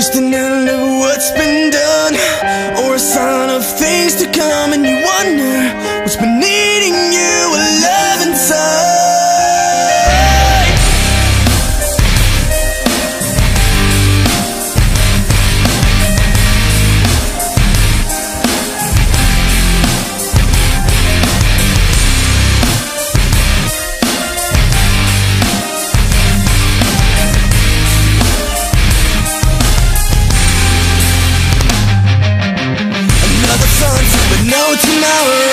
Just an end of what's been done Or a sign of things to come And you wonder what's beneath. now